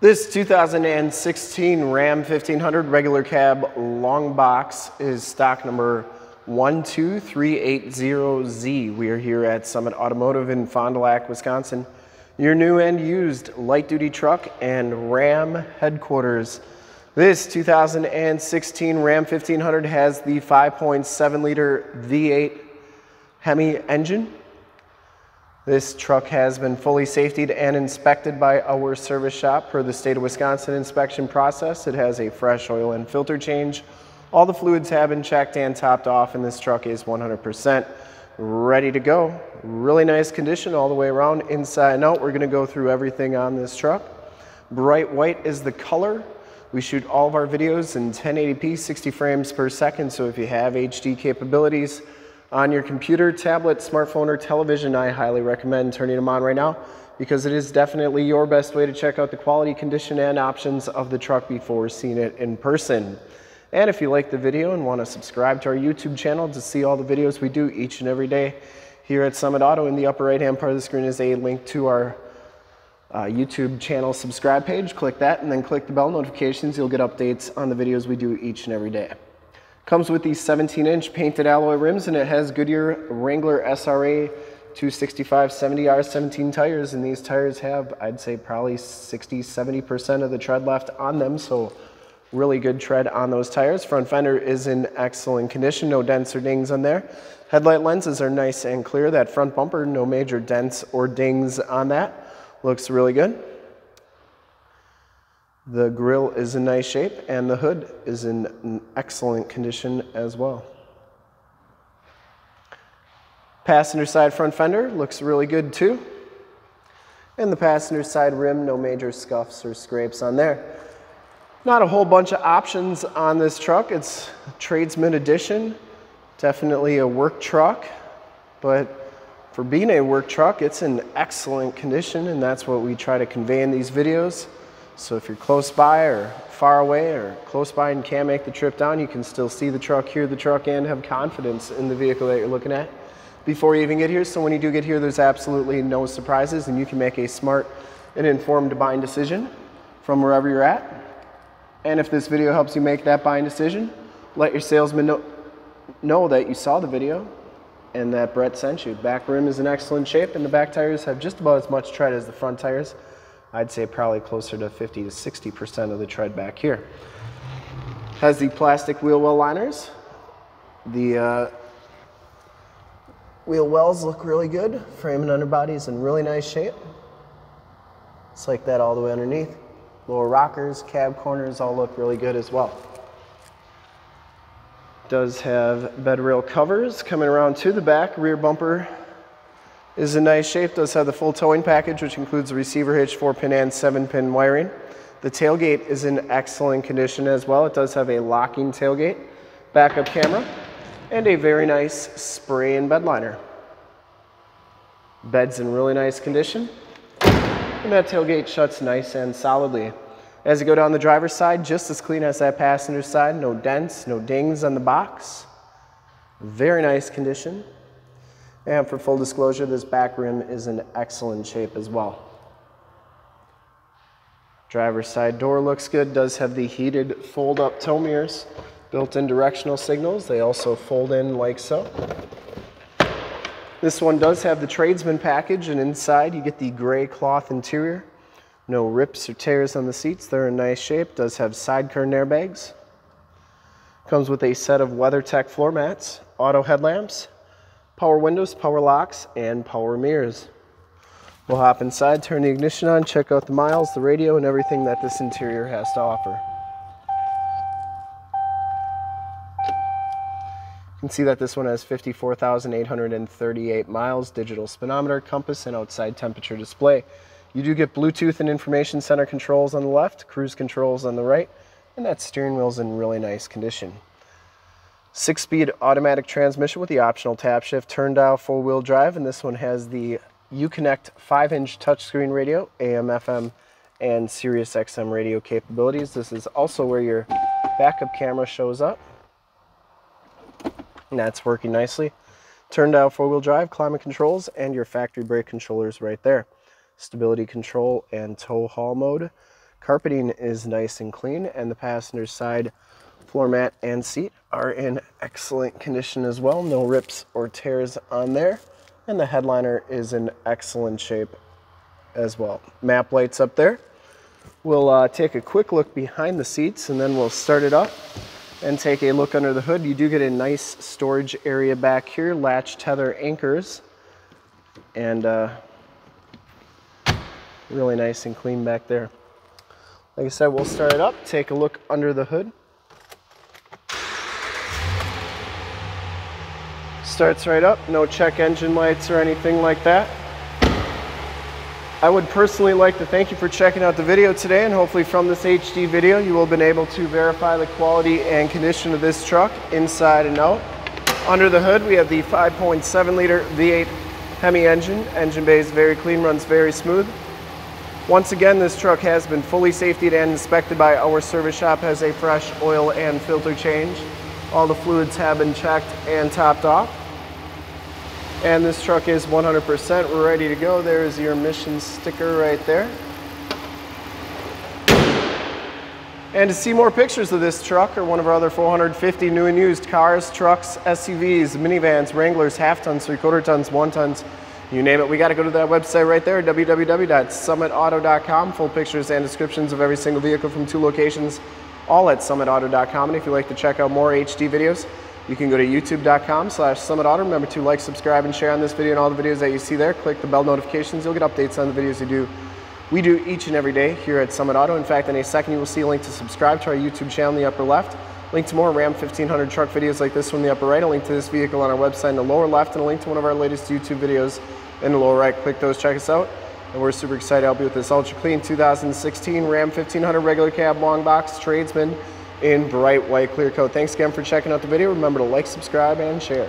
This 2016 Ram 1500 regular cab long box is stock number 12380Z. We are here at Summit Automotive in Fond du Lac, Wisconsin. Your new and used light duty truck and Ram headquarters. This 2016 Ram 1500 has the 5.7 liter V8 Hemi engine this truck has been fully safetied and inspected by our service shop per the state of Wisconsin inspection process. It has a fresh oil and filter change. All the fluids have been checked and topped off and this truck is 100% ready to go. Really nice condition all the way around, inside and out. We're gonna go through everything on this truck. Bright white is the color. We shoot all of our videos in 1080p, 60 frames per second, so if you have HD capabilities, on your computer, tablet, smartphone, or television, I highly recommend turning them on right now because it is definitely your best way to check out the quality, condition, and options of the truck before seeing it in person. And if you like the video and want to subscribe to our YouTube channel to see all the videos we do each and every day here at Summit Auto, in the upper right hand part of the screen is a link to our uh, YouTube channel subscribe page. Click that and then click the bell notifications. You'll get updates on the videos we do each and every day. Comes with these 17 inch painted alloy rims and it has Goodyear Wrangler SRA 265 70R 17 tires and these tires have I'd say probably 60 70% of the tread left on them so really good tread on those tires. Front fender is in excellent condition, no dents or dings on there. Headlight lenses are nice and clear. That front bumper, no major dents or dings on that. Looks really good. The grill is in nice shape and the hood is in excellent condition as well. Passenger side front fender looks really good too. And the passenger side rim, no major scuffs or scrapes on there. Not a whole bunch of options on this truck. It's tradesman edition, definitely a work truck, but for being a work truck, it's in excellent condition and that's what we try to convey in these videos. So if you're close by or far away or close by and can't make the trip down, you can still see the truck, hear the truck, and have confidence in the vehicle that you're looking at before you even get here. So when you do get here, there's absolutely no surprises and you can make a smart and informed buying decision from wherever you're at. And if this video helps you make that buying decision, let your salesman know, know that you saw the video and that Brett sent you. Back rim is in excellent shape and the back tires have just about as much tread as the front tires. I'd say probably closer to 50 to 60% of the tread back here. Has the plastic wheel well liners. The uh, wheel wells look really good. Frame and underbody is in really nice shape. It's like that all the way underneath. Lower rockers, cab corners all look really good as well. Does have bed rail covers coming around to the back. Rear bumper is in nice shape, does have the full towing package, which includes the receiver hitch, four pin and seven pin wiring. The tailgate is in excellent condition as well. It does have a locking tailgate, backup camera, and a very nice spray-in bed liner. Bed's in really nice condition. And that tailgate shuts nice and solidly. As you go down the driver's side, just as clean as that passenger side. No dents, no dings on the box. Very nice condition. And for full disclosure, this back rim is in excellent shape as well. Driver's side door looks good, does have the heated fold-up tow mirrors, built-in directional signals. They also fold in like so. This one does have the tradesman package, and inside you get the gray cloth interior. No rips or tears on the seats. They're in nice shape. Does have side curtain airbags. Comes with a set of WeatherTech floor mats, auto headlamps, power windows, power locks, and power mirrors. We'll hop inside, turn the ignition on, check out the miles, the radio, and everything that this interior has to offer. You can see that this one has 54,838 miles, digital speedometer, compass, and outside temperature display. You do get Bluetooth and information center controls on the left, cruise controls on the right, and that steering wheel's in really nice condition. Six-speed automatic transmission with the optional tap shift turn dial four-wheel drive and this one has the Uconnect 5-inch touchscreen radio, AM, FM, and Sirius XM radio capabilities. This is also where your backup camera shows up. And that's working nicely. Turn dial four-wheel drive, climate controls, and your factory brake controllers right there. Stability control and tow haul mode. Carpeting is nice and clean and the passenger side floor mat and seat are in excellent condition as well. No rips or tears on there. And the headliner is in excellent shape as well. Map lights up there. We'll uh, take a quick look behind the seats and then we'll start it up and take a look under the hood. You do get a nice storage area back here, latch tether anchors, and uh, really nice and clean back there. Like I said, we'll start it up, take a look under the hood. Starts right up, no check engine lights or anything like that. I would personally like to thank you for checking out the video today and hopefully from this HD video you will have been able to verify the quality and condition of this truck inside and out. Under the hood we have the 5.7 liter V8 Hemi engine. Engine bay is very clean, runs very smooth. Once again this truck has been fully safetied and inspected by our service shop, has a fresh oil and filter change. All the fluids have been checked and topped off. And this truck is 100% We're ready to go. There is your emissions sticker right there. And to see more pictures of this truck or one of our other 450 new and used cars, trucks, SUVs, minivans, Wranglers, half tons, three quarter tons, one tons, you name it, we got to go to that website right there, www.summitauto.com. Full pictures and descriptions of every single vehicle from two locations, all at summitauto.com. And if you'd like to check out more HD videos, you can go to youtube.com slash summitauto. Remember to like, subscribe, and share on this video and all the videos that you see there. Click the bell notifications. You'll get updates on the videos you do. We do each and every day here at Summit Auto. In fact, in a second, you will see a link to subscribe to our YouTube channel in the upper left. Link to more Ram 1500 truck videos like this one in the upper right. A link to this vehicle on our website in the lower left, and a link to one of our latest YouTube videos in the lower right. Click those, check us out. And we're super excited to help you with this ultra clean 2016 Ram 1500 regular cab long box tradesman in bright white clear coat. Thanks again for checking out the video. Remember to like, subscribe, and share.